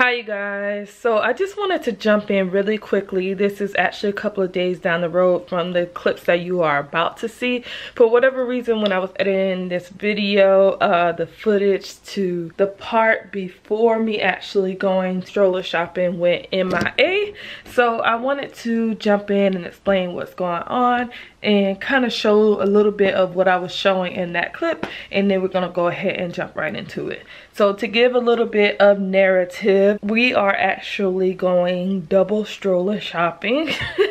hi you guys. So i just wanted to jump in really quickly. This is actually a couple of days down the road from the clips that you are about to see. For whatever reason when i was editing this video uh the footage to the part before me actually going stroller shopping went mia so i wanted to jump in and explain what's going on and kind of show a little bit of what I was showing in that clip and then we're gonna go ahead and jump right into it. So to give a little bit of narrative, we are actually going double stroller shopping.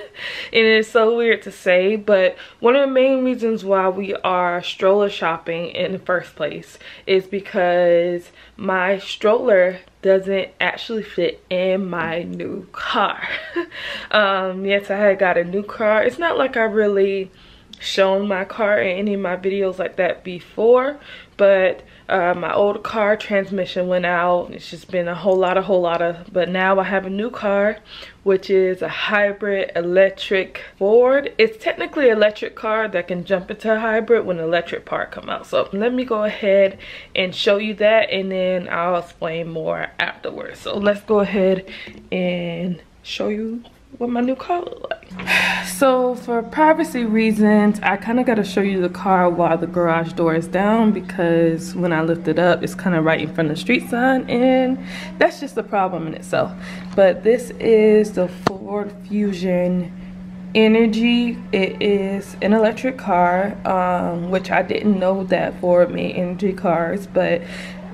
And it is so weird to say, but one of the main reasons why we are stroller shopping in the first place is because my stroller doesn't actually fit in my new car. um, yes, I had got a new car. It's not like I really shown my car in any of my videos like that before, but uh, my old car transmission went out. It's just been a whole lot, a whole lot of, but now I have a new car, which is a hybrid electric Ford. It's technically electric car that can jump into a hybrid when electric part come out. So let me go ahead and show you that and then I'll explain more afterwards. So let's go ahead and show you what my new car look like. So for privacy reasons, I kind of got to show you the car while the garage door is down because when I lift it up, it's kind of right in front of the street sign and that's just a problem in itself. But this is the Ford Fusion Energi. It is an electric car, um, which I didn't know that Ford made energy cars, but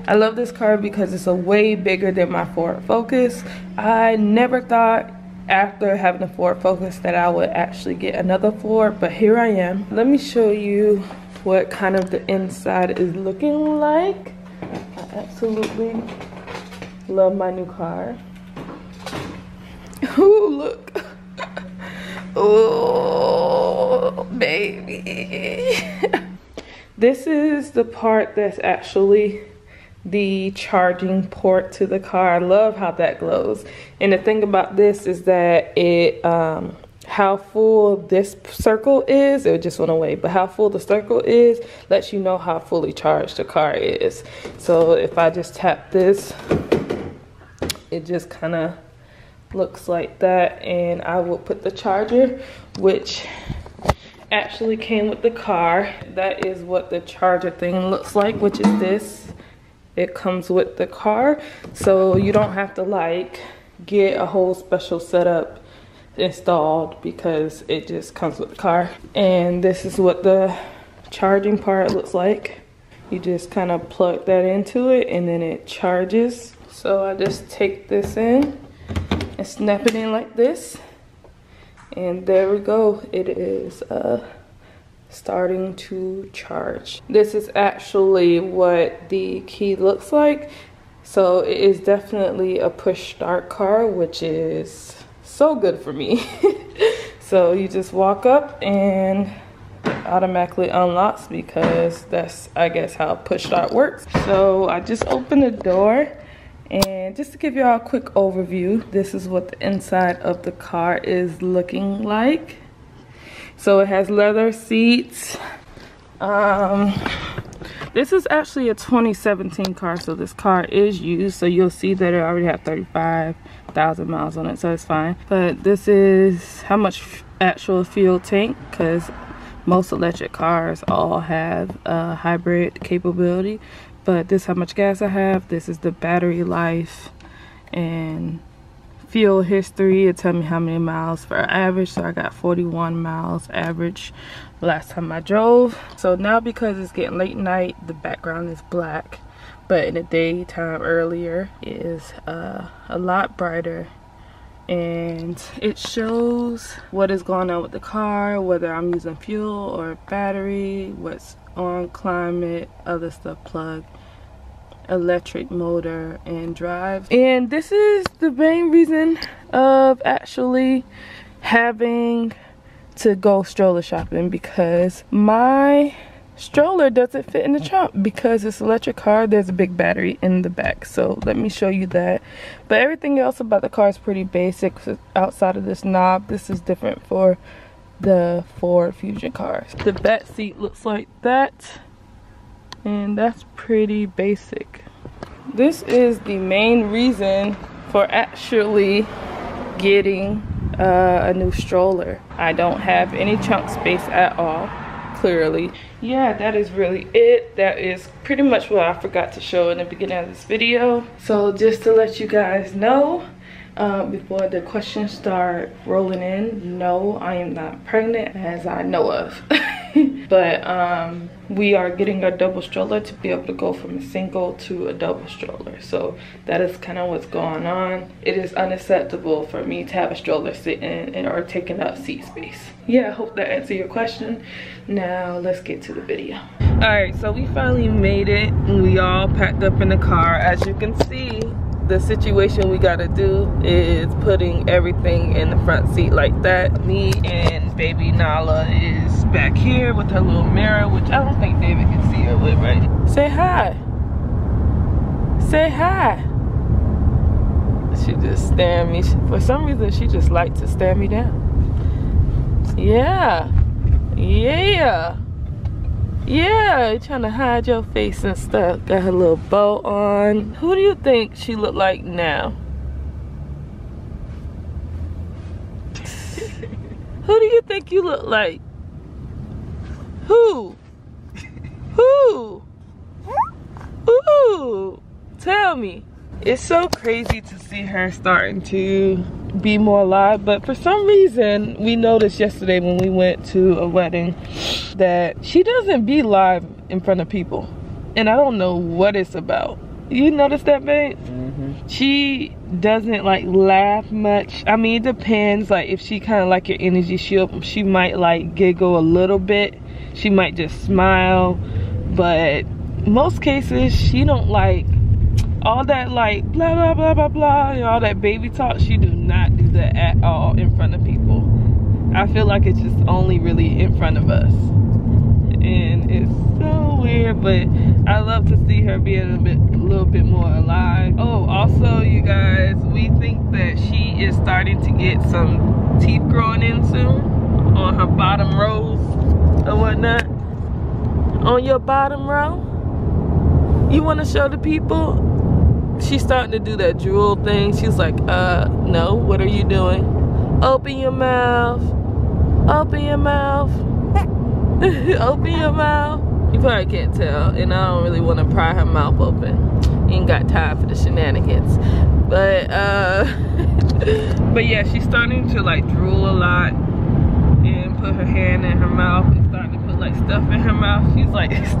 I love this car because it's a way bigger than my Ford Focus. I never thought after having a Ford Focus that I would actually get another Ford, but here I am. Let me show you what kind of the inside is looking like. I absolutely love my new car. Ooh, look. oh, baby. this is the part that's actually the charging port to the car. I love how that glows. And the thing about this is that it, um, how full this circle is, it just went away, but how full the circle is lets you know how fully charged the car is. So if I just tap this, it just kind of looks like that. And I will put the charger, which actually came with the car. That is what the charger thing looks like, which is this it comes with the car. So you don't have to like get a whole special setup installed because it just comes with the car. And this is what the charging part looks like. You just kind of plug that into it and then it charges. So I just take this in and snap it in like this. And there we go. It is uh starting to charge. This is actually what the key looks like. So it is definitely a push start car, which is so good for me. so you just walk up and automatically unlocks because that's I guess how push start works. So I just opened the door and just to give y'all a quick overview, this is what the inside of the car is looking like. So it has leather seats. Um, this is actually a 2017 car, so this car is used. So you'll see that it already has 35,000 miles on it, so it's fine. But this is how much actual fuel tank, because most electric cars all have a hybrid capability. But this how much gas I have. This is the battery life and fuel history it tell me how many miles for average so i got 41 miles average last time i drove. So now because it's getting late night the background is black but in the daytime earlier is uh, a lot brighter. And it shows what is going on with the car whether i'm using fuel or battery what's on climate other stuff plugged electric motor and drive. And this is the main reason of actually having to go stroller shopping because my stroller doesn't fit in the trunk because it's electric car there's a big battery in the back. So let me show you that. But everything else about the car is pretty basic outside of this knob. This is different for the Ford Fusion cars. The back seat looks like that and that's pretty basic this is the main reason for actually getting uh, a new stroller. I don't have any trunk space at all, clearly. Yeah, that is really it. That is pretty much what I forgot to show in the beginning of this video. So just to let you guys know, um, before the questions start rolling in, no, I am not pregnant as I know of. but um, we are getting a double stroller to be able to go from a single to a double stroller. So that is kind of what's going on. It is unacceptable for me to have a stroller sitting in, or taking up seat space. Yeah, I hope that answered your question. Now let's get to the video. All right, so we finally made it. And we all packed up in the car. As you can see, the situation we gotta do is putting everything in the front seat like that. Me and baby Nala is back here with her little mirror, which I don't think David can see her with, right? Say hi. Say hi. She just staring me. For some reason, she just likes to stare me down. Yeah. Yeah. Yeah, trying to hide your face and stuff. Got her little bow on. Who do you think she look like now? Who do you think you look like? Who? Who? Who? Tell me. It's so crazy to see her starting to be more alive, but for some reason, we noticed yesterday when we went to a wedding that she doesn't be live in front of people. And I don't know what it's about. You notice that, babe? Mm -hmm. She doesn't like laugh much. I mean, it depends. Like if she kind of like your energy, she she might like giggle a little bit. She might just smile, but most cases she don't like all that like blah blah blah blah blah and all that baby talk. She do not do that at all in front of people. I feel like it's just only really in front of us and it's so weird but i love to see her be a bit little bit more alive. Oh also you guys we think that she is starting to get some teeth growing in soon on her bottom rows or whatnot. On your bottom row? You want to show the people? She's starting to do that drool thing. She's like uh no what are you doing? Open your mouth. Open your mouth. Open your mouth. You probably can't tell, and I don't really want to pry her mouth open. Ain't got time for the shenanigans. But uh but yeah, she's starting to like drool a lot and put her hand in her mouth and starting to put like stuff in her mouth. She's like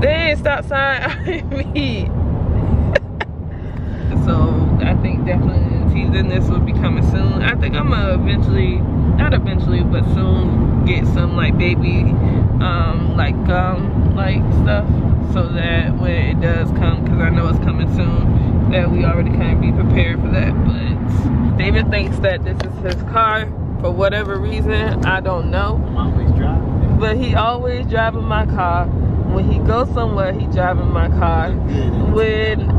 They ain't stop sign me. so I think definitely teasing this will be coming soon. I think I'm gonna eventually not eventually but soon get some like baby um like gum like stuff so that when it does come because i know it's coming soon that we already kind of be prepared for that but david thinks that this is his car for whatever reason i don't know. But he always driving my car. When he goes somewhere he driving my car. When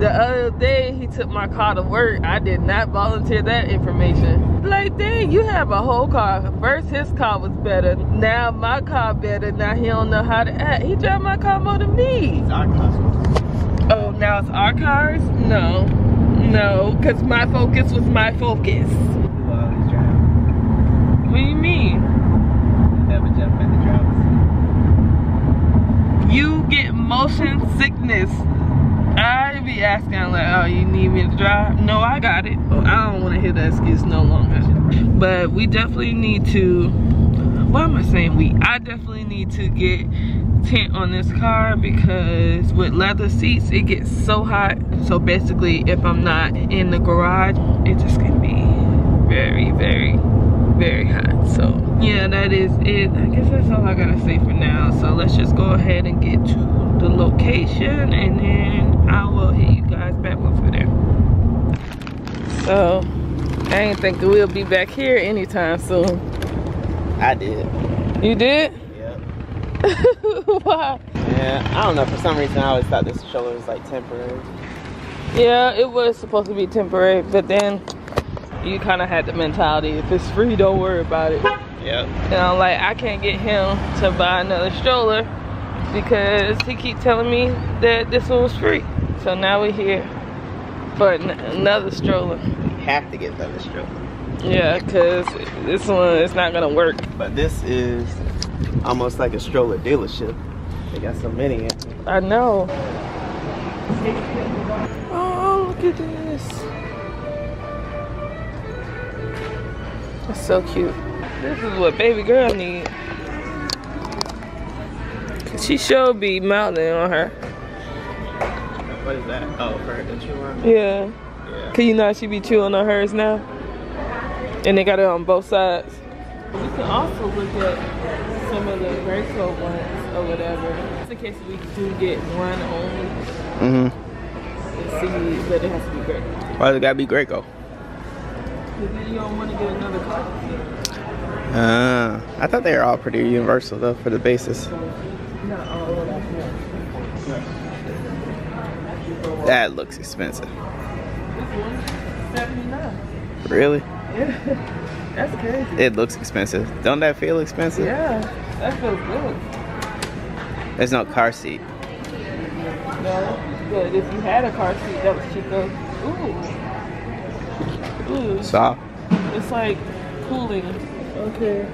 the other day he took my car to work i did not volunteer that information like, dang, you have a whole car. First, his car was better. Now, my car better. Now, he don't know how to act. He drive my car more than me. It's our cars. Oh, now it's our cars? No. No, because my focus was my focus. What do you mean? You get motion sickness Be asking like, oh, you need me to drive? No, I got it. Oh, I don't want to hear that excuse no longer. But we definitely need to, why am I saying we? I definitely need to get tent on this car because with leather seats, it gets so hot. So basically, if I'm not in the garage, it just can be very, very, very hot. So yeah, that is it. I guess that's all I gotta say for now. So let's just go ahead and get to the location and then I will hit you guys back once we're there. So, I ain't think we'll be back here anytime soon. I did. You did? Yep. Why? Yeah, I don't know. For some reason, I always thought this shoulder was like temporary. Yeah, it was supposed to be temporary, but then you kind of had the mentality, if it's free, don't worry about it. Yep. And I'm like, I can't get him to buy another stroller because he keep telling me that this one was free. So now we're here. for another stroller. We have to get another stroller. Yeah, cause this one is not gonna work. But this is almost like a stroller dealership. They got so many. I know. Oh, look at this. That's so cute. This is what baby girl need. She should be mounting on her. What is that? Oh, her to chew on? Yeah. Yeah. Cause you know she be chewing on hers now. And they got it on both sides. We can also look at some of the Graco ones or whatever. Just in case we do get one only. Mm-hmm. And see, but it has to be Graco. Why does it gotta be Graco? Cause then you don't want to get another car. Uh, I thought they were all pretty universal though for the basis. Not all of them. That looks expensive. This one, 79. Really? Yeah. That's crazy. It looks expensive. Don't that feel expensive? Yeah, that feels good. There's no car seat. No, but if you had a car seat that was cheaper, ooh. Ooh. Soft. It's like cooling. Okay.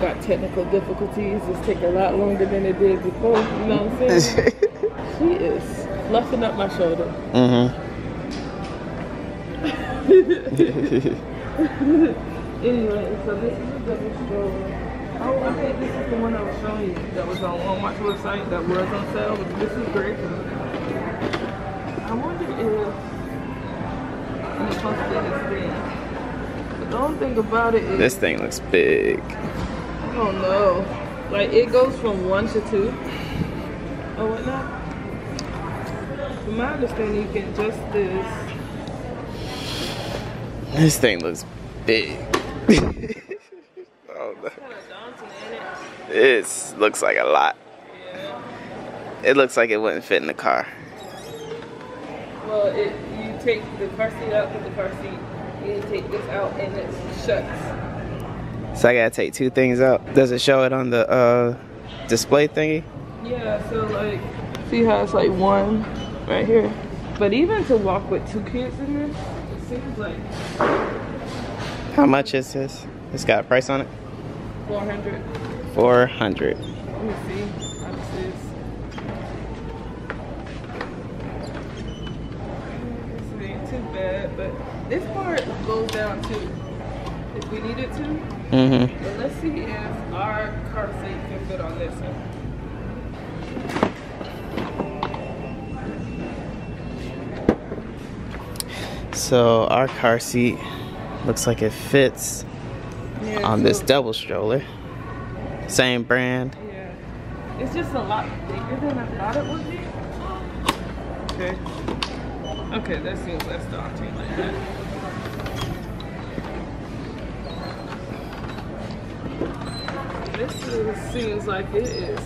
Got technical difficulties. It's taking a lot longer than it did before. You know what I'm saying? she is fluffing up my shoulder. mm-hmm. Anyway, so this is a double stroller. Oh, I think this is the one I was showing you that was on Walmart's website that was on sale. This is great. I wonder if I'm supposed to get this thing. The only thing about it is this thing looks big. I don't know. Like it goes from one to two or whatnot. From my understanding, you can adjust this. This thing looks big. oh, no. Kind of daunting, ain't it? It looks like a lot. Yeah. It looks like it wouldn't fit in the car. Well, it, you take the car seat out, put the car seat, you take this out, and it shuts. So I gotta take two things out. Does it show it on the uh, display thingy? Yeah, so like, see how it's like one right here. But even to walk with two kids in this, it seems like How much is this? It's got a price on it? 400. 400 Let me see this part goes down too. If we needed to. Mm-hmm. But let's see if our car seat can fit on this one. So our car seat looks like it fits Yeah, on this double stroller. Same brand. Yeah. It's just a lot bigger than I thought it would be. Okay. Okay, that seems less daunting like that. Is, seems like it is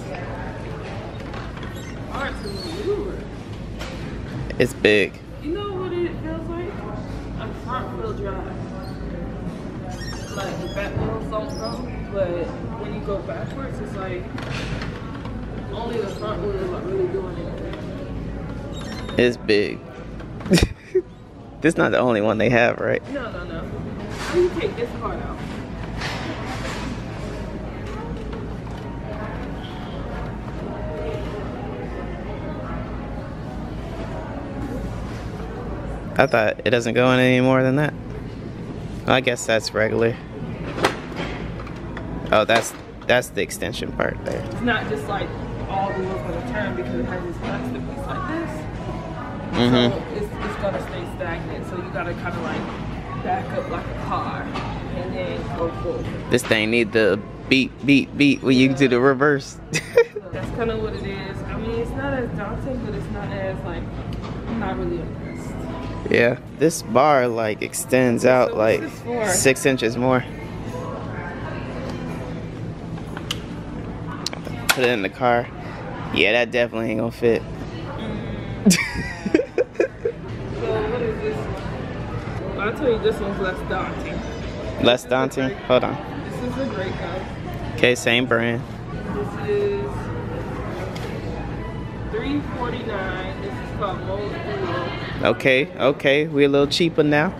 hard to maneuver. It's big. You know what it feels like? A front wheel drive. Like the back wheels don't go, but when you go backwards, it's like only the front wheels are really doing it. It's big. this is not the only one they have, right? No, no, no. How do you take this part out? I thought it doesn't go in any more than that. I guess that's regular. Oh, that's that's the extension part there. It's not just like all the wheels gonna turn because it has this plastic piece like this. Mhm. So it's, it's gonna stay stagnant. So you gotta kind of like back up like a car and then go forward. This thing need the beat, beat, beat when you do the reverse. That's kind of what it is. I mean, it's not as daunting, but it's not as like not really. Yeah, this bar like extends So out like six inches more. Put it in the car. Yeah, that definitely ain't gonna fit. So what is this one? I'll tell you this one's less daunting. Less daunting. Hold on. This is a Graco. Okay, same brand. This is three forty nine. This is called Mold Okay, okay, we're a little cheaper now.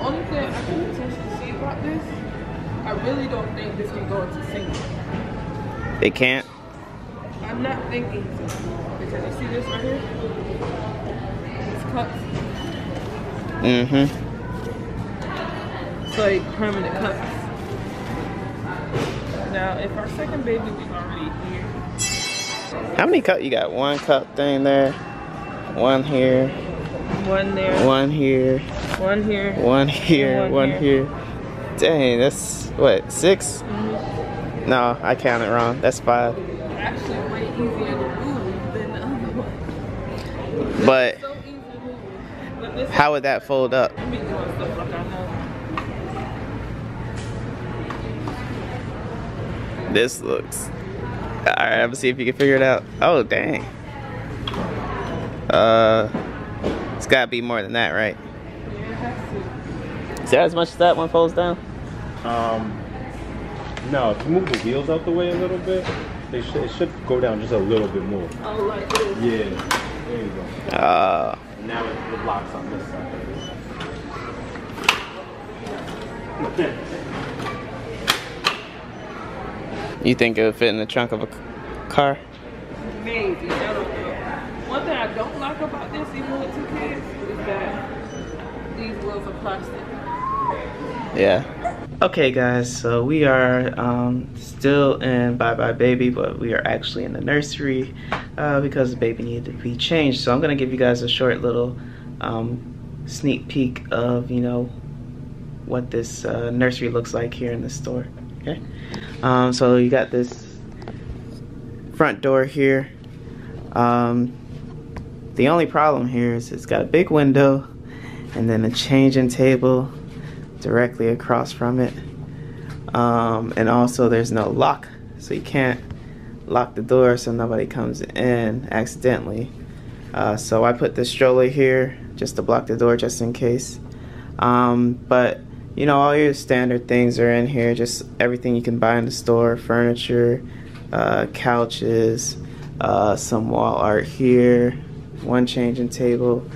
Only thing I can potentially see about this, I really don't think this can go into single. It can't. I'm not thinking so because you see this right here. It's cups. Mm-hmm. It's like permanent cups. Now, if our second baby was already here. How many cup you got? One cup thing there, one here, one there, one here, one here, one here, one, one here. here. Dang, that's what 6 mm -hmm. No, I counted wrong. That's five. Actually, way easier to move than the other one. But, so but how would that fold up? This looks. All right, I'm gonna see if you can figure it out. Oh, dang. Uh, it's gotta be more than that, right? Is that as much as that one folds down? Um, no, if you move the wheels out the way a little bit, they should, it should go down just a little bit more. Oh, like this? Yeah, there you go. Uh, now it, it locks on this side. You think it would fit in the trunk of a car? Maybe. One thing I don't like about this, even with two kids, is that these wheels are plastic. Yeah. Okay guys, so we are um, still in Buy Buy Baby, but we are actually in the nursery uh, because the baby needed to be changed. So I'm gonna give you guys a short little um, sneak peek of, you know, what this uh, nursery looks like here in the store, okay? Um, so you got this front door here. Um, the only problem here is it's got a big window and then a changing table directly across from it. Um, and also there's no lock, so you can't lock the door so nobody comes in accidentally. Uh, so I put the stroller here just to block the door just in case. Um, but you know, all your standard things are in here, just everything you can buy in the store, furniture, uh, couches, uh, some wall art here, one changing table,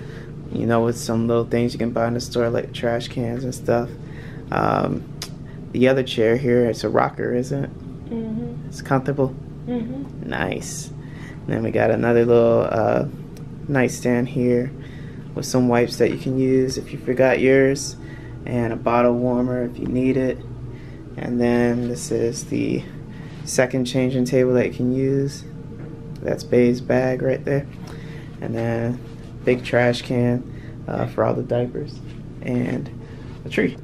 you know, with some little things you can buy in the store like trash cans and stuff. Um, the other chair here, it's a rocker, isn't it? Mm -hmm. It's comfortable. Mm -hmm. Nice. And then we got another little uh, nightstand here with some wipes that you can use if you forgot yours and a bottle warmer if you need it. And then this is the second changing table that you can use. That's Bay's bag right there. And then big trash can uh, for all the diapers and a tree.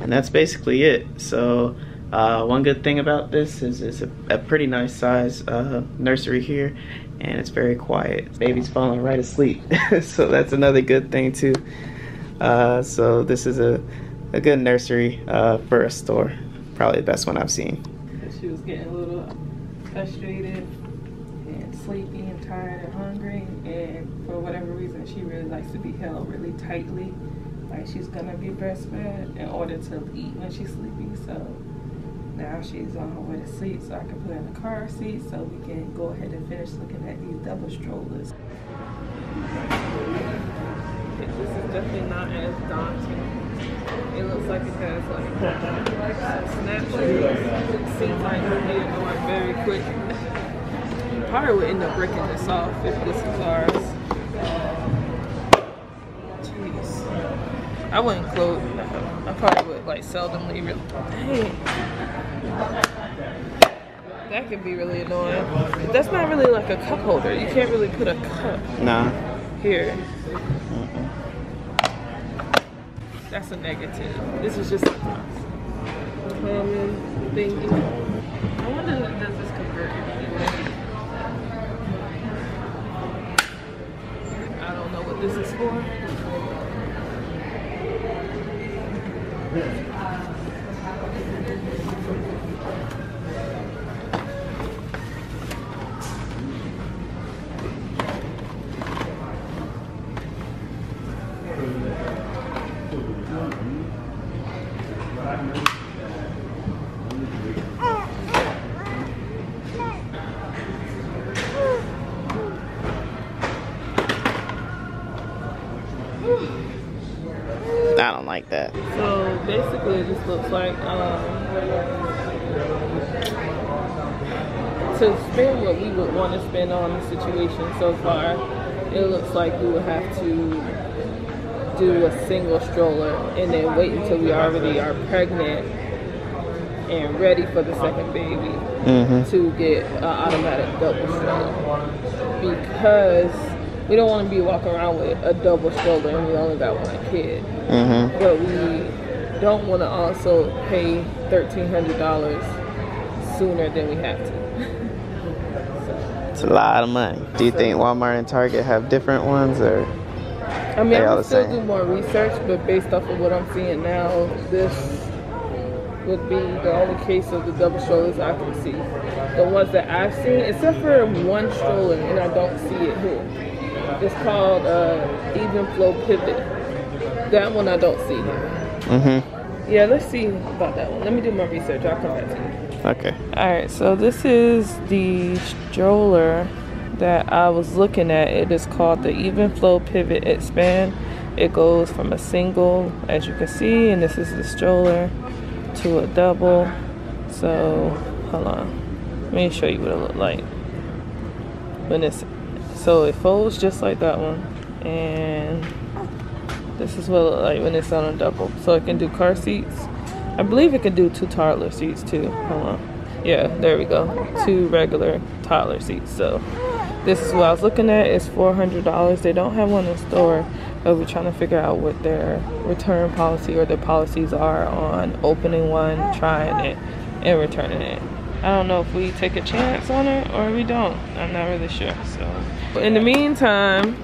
And that's basically it. So uh, one good thing about this is it's a, a pretty nice size uh, nursery here and it's very quiet. Baby's falling right asleep. so that's another good thing too. Uh, so this is a a good nursery uh, for a store. Probably the best one I've seen. She was getting a little frustrated and sleepy and tired and hungry and for whatever reason she really likes to be held really tightly like she's gonna be breastfed in order to eat when she's sleeping so now she's on her way to sleep so I can put her in the car seat so we can go ahead and finish looking at these double strollers. This is definitely not as daunting it looks like it has like snapshots. It seems like we're getting going very quick. Probably would end up breaking this off if this is ours. Jeez. I wouldn't close. I probably would like seldomly really. Dang. That could be really annoying. That's not really like a cup holder. You can't really put a cup. Nah. Here. That's a negative. This is just a common thing. I wonder does this convert I don't know what this is for. Like that. So basically, it just looks like um, to spend what we would want to spend on the situation so far. It looks like we would have to do a single stroller and then wait until we already are pregnant and ready for the second baby Mm-hmm. to get an automatic double stroller because we don't want to be walking around with a double stroller and we only got one kid Mm-hmm. but we don't want to also pay $1,300 sooner than we have to. It's a lot of money. Do you think Walmart and Target have different ones or? I mean, I would still same. do more research, but based off of what I'm seeing now, this would be the only case of the double strollers I can see. The ones that I've seen, except for one stroller, and I don't see it here. It's called uh, Evenflo Pivot. That one I don't see here. Mm-hmm. Yeah, let's see about that one. Let me do my research. I'll come back to you. Okay. All right, so this is the stroller that I was looking at. It is called the Evenflo Pivot Expand. It goes from a single, as you can see, and this is the stroller, to a double. So, hold on. Let me show you what it look like. When it's so it folds just like that one, and this is what it look like when it's on a double. So it can do car seats. I believe it can do two toddler seats too. Hold on. Yeah, there we go. Two regular toddler seats. So this is what I was looking at. It's four hundred dollars. They don't have one in store, but we're trying to figure out what their return policy or their policies are on opening one, trying it, and returning it. I don't know if we take a chance on it or we don't. I'm not really sure. So in the meantime,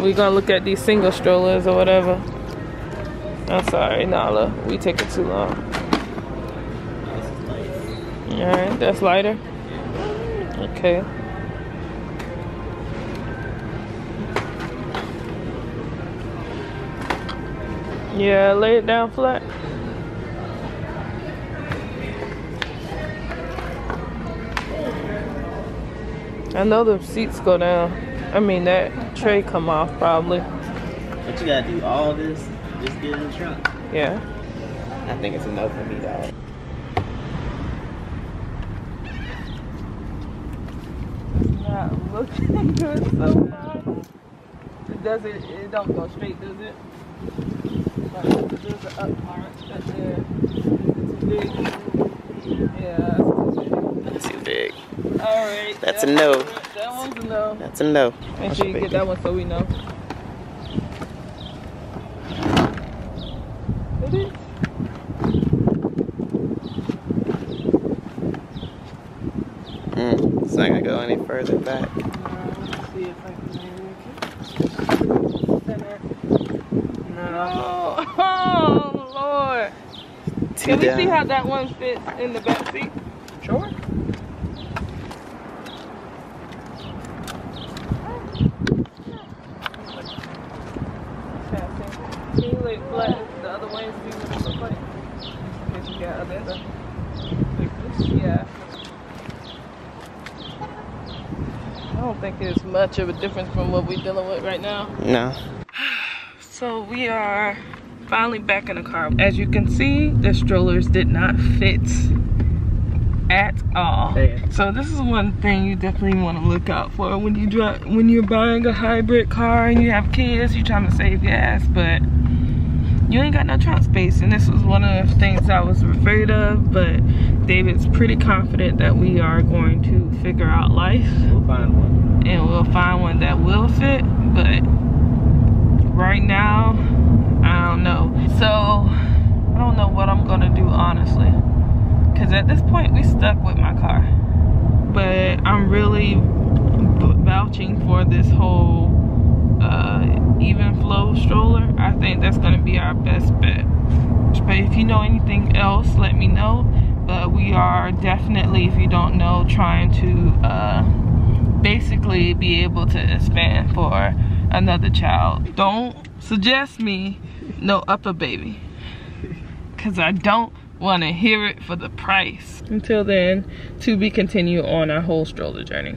we're gonna look at these single strollers or whatever. I'm sorry, Nala. We take it too long. Alright, that's lighter. Okay. Yeah, lay it down flat. I know the seats go down. I mean that tray come off probably. But you gotta do all this, just get in the trunk. Yeah. I think it's enough for me, dog. not looking good so far. It does it, don't go straight, does it? Like, there's the up part right there. It's big. Yeah, that's too Too big. big. Alright. That's a no. That one's a no. That's a no. Make What's sure you get that one so we know. It is. Mm, it's not gonna go any further back. Uh, let's see if I can. No. Oh, Lord. Two Can we down. see how that one fits in the back seat? Sure. Can you lay it flat the other way and see what it looks like? In case you got other stuff. Like this? Yeah. I don't think there's much of a difference from what we're dealing with right now. No. So we are finally back in the car. As you can see, the strollers did not fit at all. Hey. So this is one thing you definitely want to look out for when you drive when you're buying a hybrid car and you have kids, you're trying to save gas, but you ain't got no trunk space. And this was one of the things I was afraid of, but David's pretty confident that we are going to figure out life We'll find one. and we'll find one that will fit but right now i don't know so i don't know what i'm gonna do honestly because at this point we stuck with my car but i'm really vouching for this whole uh, Evenflo stroller i think that's gonna be our best bet but if you know anything else let me know but we are definitely if you don't know trying to uh, basically be able to expand for another child. Don't suggest me no UPPAbaby. Cause I don't want to hear it for the price. Until then, to be continued on our whole stroller journey.